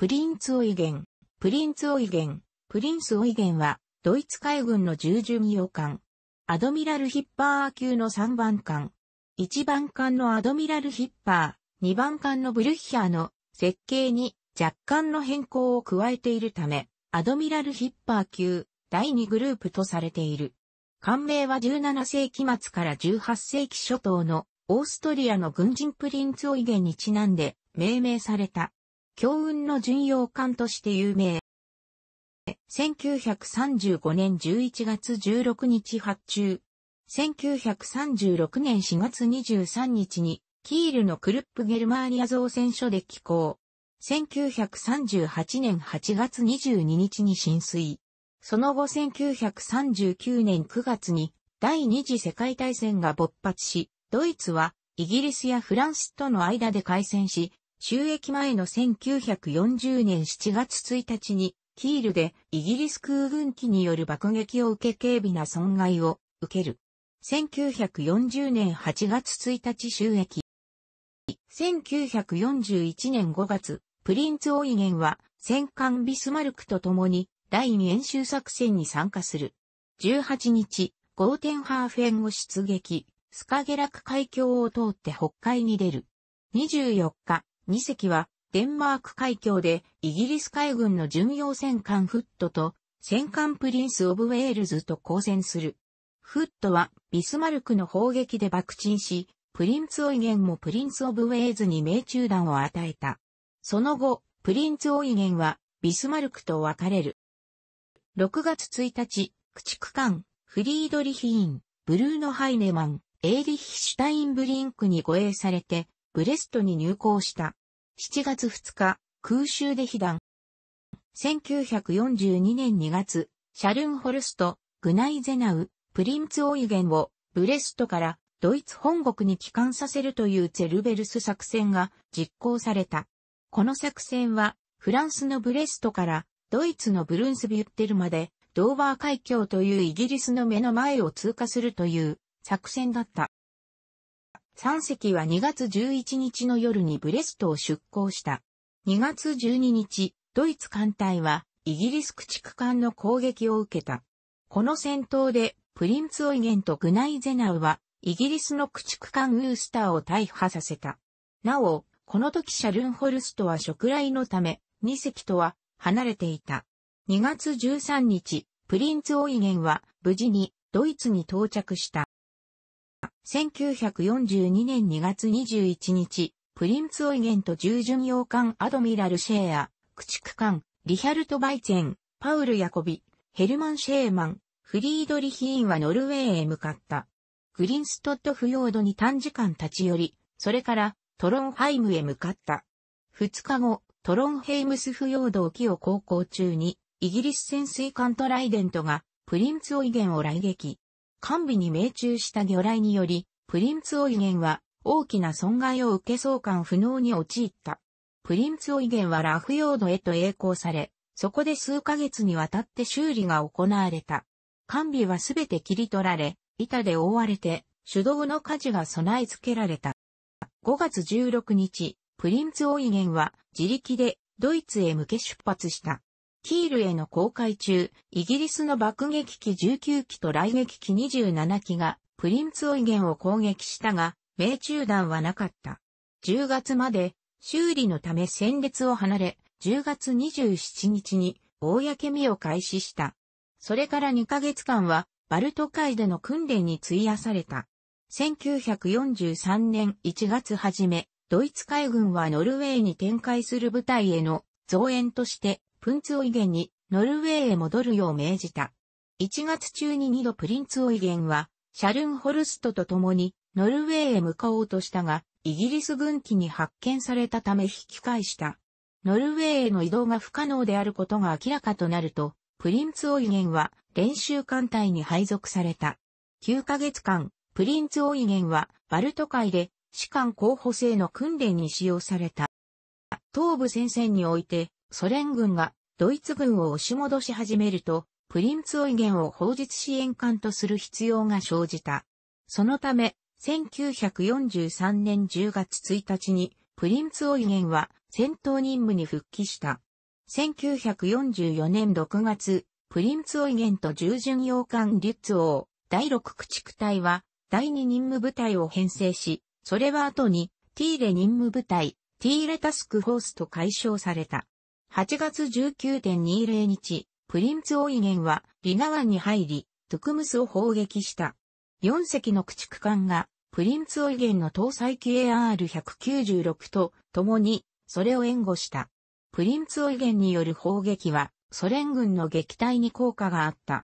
プリンツオイゲン、プリンツオイゲン、プリンスオイゲンは、ドイツ海軍の重巡洋艦。アドミラルヒッパー級の3番艦。1番艦のアドミラルヒッパー、2番艦のブリュッヒャーの設計に若干の変更を加えているため、アドミラルヒッパー級第2グループとされている。艦名は17世紀末から18世紀初頭のオーストリアの軍人プリンツオイゲンにちなんで命名された。強運の巡洋艦として有名。1935年11月16日発注。1936年4月23日に、キールのクルップゲルマーニア造船所で寄港。1938年8月22日に浸水。その後1939年9月に第二次世界大戦が勃発し、ドイツはイギリスやフランスとの間で開戦し、収益前の1940年7月1日に、キールでイギリス空軍機による爆撃を受け軽微な損害を受ける。1940年8月1日収益。1941年5月、プリンツオイゲンは戦艦ビスマルクと共に第2演習作戦に参加する。18日、ゴーテンハーフェンを出撃、スカゲラク海峡を通って北海に出る。24日、2隻はデンマーク海峡でイギリス海軍の巡洋戦艦フッドと戦艦プリンス・オブ・ウェールズと交戦する。フッドはビスマルクの砲撃で爆沈し、プリンツ・オイゲンもプリンス・オブ・ウェールズに命中弾を与えた。その後、プリンツ・オイゲンはビスマルクと別れる。6月1日、駆逐艦、フリードリヒ・イーン、ブルーノ・ハイネマン、エーリヒシュタインブリンクに護衛されて、ブレストに入港した。7月2日、空襲で被弾。1942年2月、シャルンホルスト、グナイゼナウ、プリンツオイゲンをブレストからドイツ本国に帰還させるというツェルベルス作戦が実行された。この作戦はフランスのブレストからドイツのブルンスビュッテルまでドーバー海峡というイギリスの目の前を通過するという作戦だった。3隻は2月11日の夜にブレストを出港した。2月12日、ドイツ艦隊はイギリス駆逐艦の攻撃を受けた。この戦闘でプリンツオイゲンとグナイゼナウはイギリスの駆逐艦ウースターを大破させた。なお、この時シャルンホルストは食来のため2隻とは離れていた。2月13日、プリンツオイゲンは無事にドイツに到着した。1942年2月21日、プリンツオイゲンと重巡洋艦アドミラルシェーア、駆逐艦、リヒャルト・バイツェン、パウル・ヤコビ、ヘルマン・シェーマン、フリードリヒ・イーンはノルウェーへ向かった。グリムスタフィヨルドに短時間立ち寄り、それからトロンハイムへ向かった。二日後、トロンヘイムスフィヨルド沖を航行中に、イギリス潜水艦トライデントがプリンツオイゲンを雷撃。完備に命中した魚雷により、プリンツオイゲンは大きな損害を受け送還不能に陥った。プリンツオイゲンはラフヨードへと栄光され、そこで数ヶ月にわたって修理が行われた。完備はすべて切り取られ、板で覆われて、手動の火事が備え付けられた。5月16日、プリンツオイゲンは自力でドイツへ向け出発した。キールへの航海中、イギリスの爆撃機19機と雷撃機27機がプリンツオイゲンを攻撃したが、命中弾はなかった。10月まで修理のため戦列を離れ、10月27日に公見を開始した。それから2ヶ月間はバルト海での訓練に費やされた。1943年1月初め、ドイツ海軍はノルウェーに展開する部隊への増援としてプンツオイゲンにノルウェーへ戻るよう命じた。1月中に2度プリンツオイゲンは、シャルンホルストと共にノルウェーへ向かおうとしたが、イギリス軍機に発見されたため引き返した。ノルウェーへの移動が不可能であることが明らかとなると、プリンツオイゲンは練習艦隊に配属された。9ヶ月間、プリンツオイゲンはバルト海で士官候補生の訓練に使用された。東部戦線においてソ連軍がドイツ軍を押し戻し始めると、プリンツオイゲンを法実支援艦とする必要が生じた。そのため、1943年10月1日に、プリンツオイゲンは戦闘任務に復帰した。1944年6月、プリンツオイゲンと従巡洋艦リュッツ王、第6駆逐隊は、第2任務部隊を編成し、それは後に、ティーレ任務部隊、ティーレタスクフォースと解消された。8月19.20日、プリンツオイゲンは、リガ湾に入り、トゥクムスを砲撃した。4隻の駆逐艦が、プリンツオイゲンの搭載機 AR196 と共に、それを援護した。プリンツオイゲンによる砲撃は、ソ連軍の撃退に効果があった。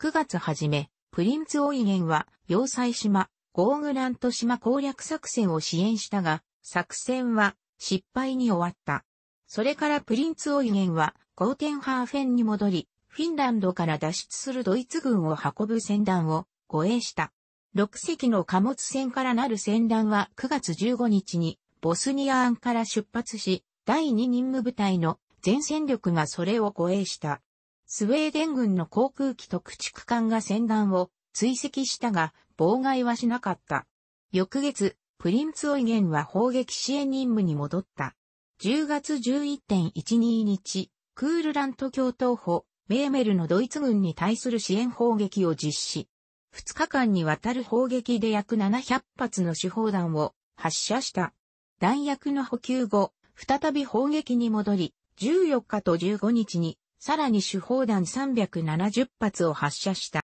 9月初め、プリンツオイゲンは、要塞島、ゴーグラント島攻略作戦を支援したが、作戦は失敗に終わった。それからプリンツオイゲンは、ゴーテンハーフェンに戻り、フィンランドから脱出するドイツ軍を運ぶ船団を護衛した。6隻の貨物船からなる船団は9月15日にボスニア湾から出発し、第2任務部隊の全戦力がそれを護衛した。スウェーデン軍の航空機と駆逐艦が船団を追跡したが、妨害はしなかった。翌月、プリンツオイゲンは砲撃支援任務に戻った。10月11.12日、クールラント共闘補、メーメルのドイツ軍に対する支援砲撃を実施。2日間にわたる砲撃で約700発の手砲弾を発射した。弾薬の補給後、再び砲撃に戻り、14日と15日に、さらに手砲弾370発を発射した。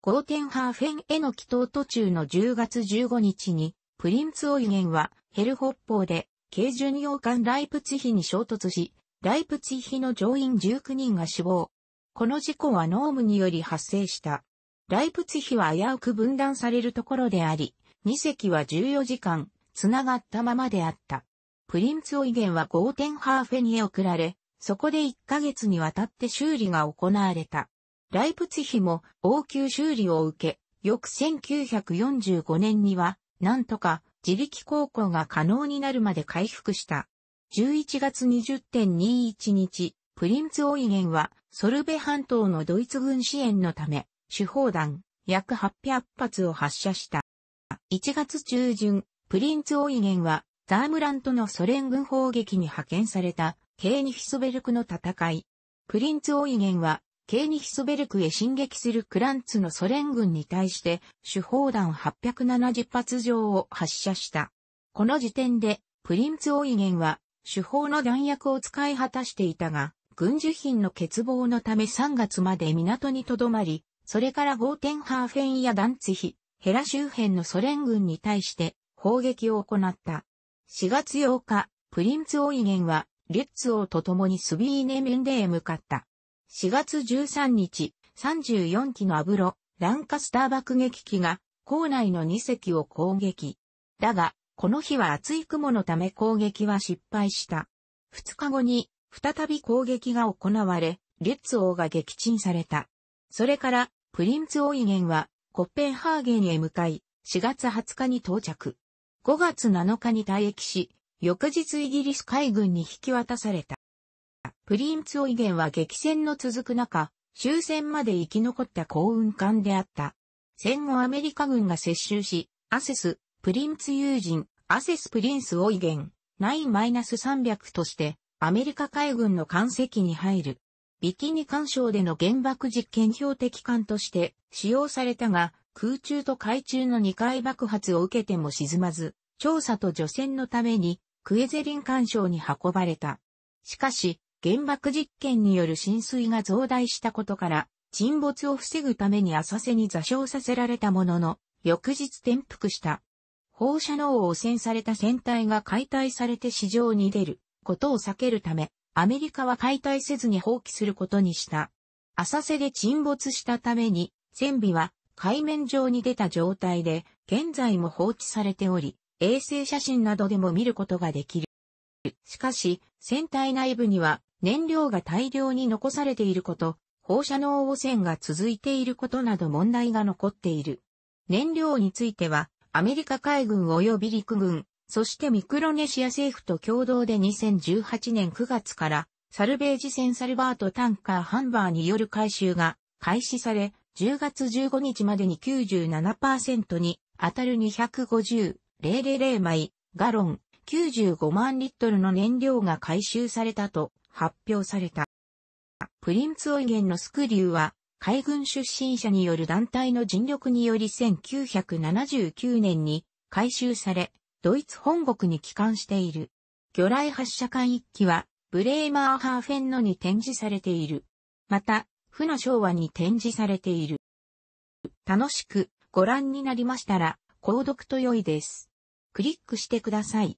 ゴーテンハーフェンへの帰島途中の10月15日に、プリンツオイゲンはヘルホッポーで軽巡洋艦ライプツヒに衝突し、ライプツヒの乗員19人が死亡。この事故は濃霧により発生した。ライプツヒは危うく分断されるところであり、2隻は14時間、つながったままであった。プリンツオイゲンはゴーテンハーフェンへ送られ、そこで1ヶ月にわたって修理が行われた。ライプツヒも応急修理を受け、翌1945年には、なんとか自力航行が可能になるまで回復した。11月20.21日、プリンツオイゲンはソルベ半島のドイツ軍支援のため、手砲弾約800発を発射した。1月中旬、プリンツオイゲンはザームラントのソ連軍砲撃に派遣されたケーニヒスベルクの戦い。プリンツオイゲンはケーニヒスベルクへ進撃するクランツのソ連軍に対して手砲弾870発上を発射した。この時点でプリンツオイゲンは手砲の弾薬を使い果たしていたが、軍需品の欠乏のため3月まで港に留まり、それからゴーテンハーフェンやダンツヒ、ヘラ周辺のソ連軍に対して砲撃を行った。4月8日、プリンツオイゲンは、リュッツ王と共にスビーネメンデへ向かった。4月13日、34機のアブロ、ランカスター爆撃機が、校内の2隻を攻撃。だが、この日は厚い雲のため攻撃は失敗した。2日後に、再び攻撃が行われ、リュッツ王が撃沈された。それから、プリンツオイゲンは、コッペンハーゲンへ向かい、4月20日に到着。5月7日に退役し、翌日イギリス海軍に引き渡された。プリンツオイゲンは激戦の続く中、終戦まで生き残った幸運艦であった。戦後アメリカ軍が接収し、 USS、プリンツオイゲン、USS プリンスオイゲン、 IX-300として、アメリカ海軍の艦籍に入る。ビキニ環礁での原爆実験標的艦として使用されたが、空中と海中の2回爆発を受けても沈まず、調査と除染のためにクェゼリン環礁に運ばれた。しかし、原爆実験による浸水が増大したことから、沈没を防ぐために浅瀬に座礁させられたものの、翌日転覆した。放射能を汚染された船体が解体されて市場に出ることを避けるため、アメリカは解体せずに放棄することにした。浅瀬で沈没したために、船尾は海面上に出た状態で、現在も放置されており、衛星写真などでも見ることができる。しかし、船体内部には燃料が大量に残されていること、放射能汚染が続いていることなど問題が残っている。燃料については、アメリカ海軍及び陸軍、そしてミクロネシア政府と共同で2018年9月からサルベージ船サルバートタンカーハンバーによる回収が開始され、10月15日までに97%に当たる250、000枚、ガロン、95万リットルの燃料が回収されたと発表された。プリンツオイゲンのスクリューは、海軍出身者による団体の尽力により1979年に回収され、ドイツ本国に帰還している。魚雷発射管1機は、ブレーマーハーフェンノに展示されている。また、船昭和に展示されている。楽しくご覧になりましたら、購読と良いです。クリックしてください。